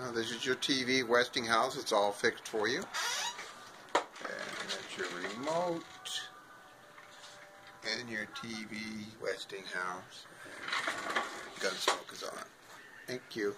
Uh, this is your TV Westinghouse. It's all fixed for you. And that's your remote. And your TV Westinghouse. Gunsmoke is on. Thank you.